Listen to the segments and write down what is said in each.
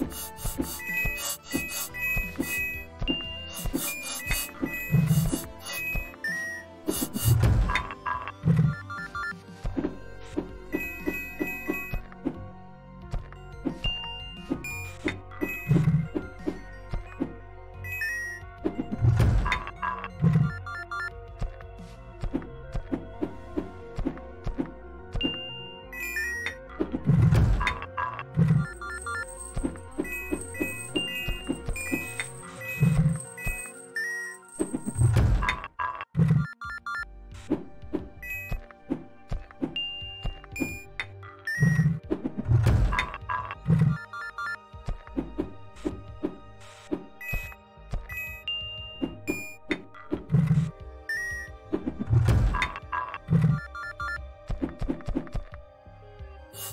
Shh, shh, shh.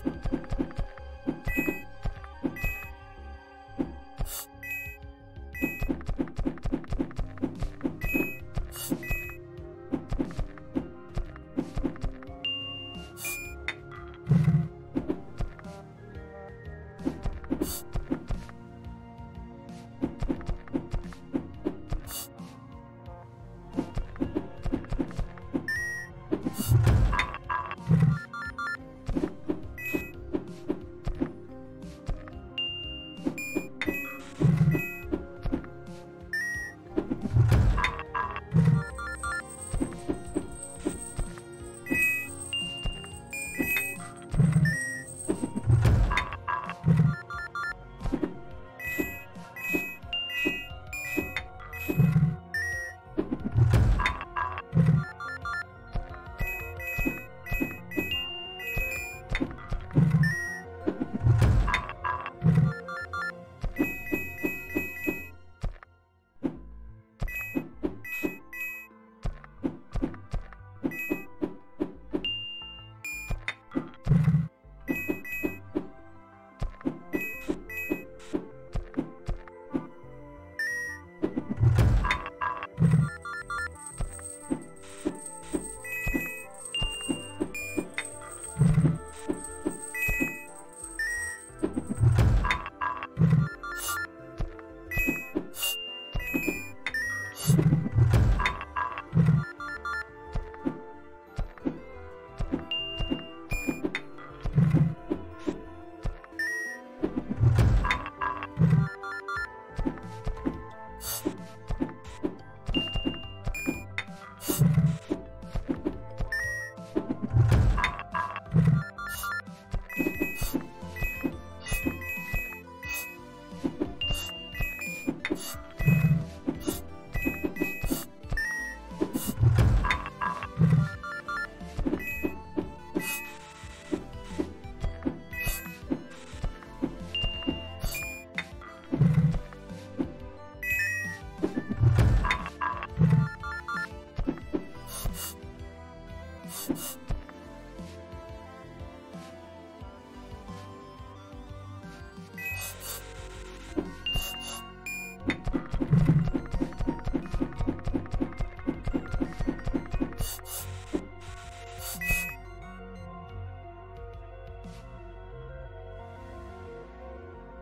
off.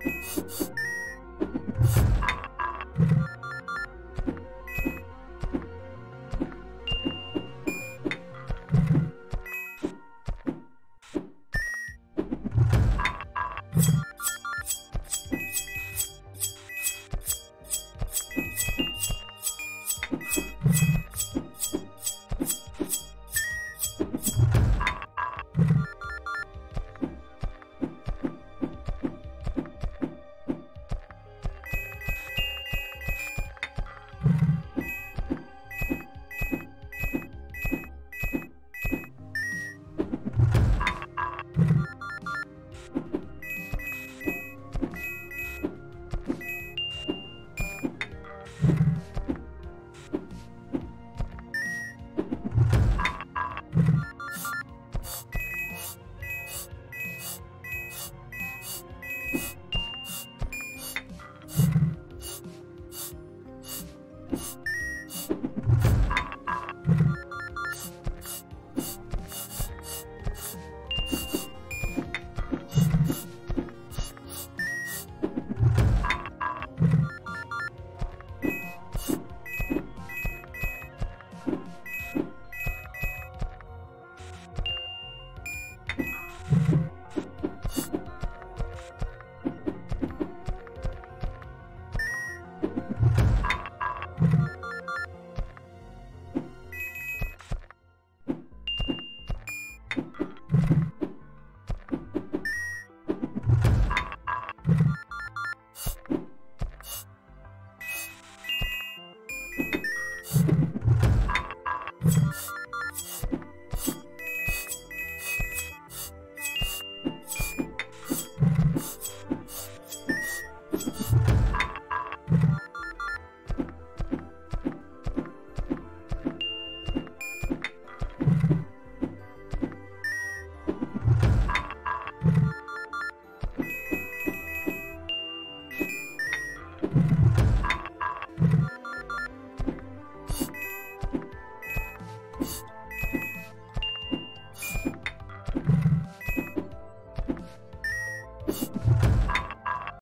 Thank you.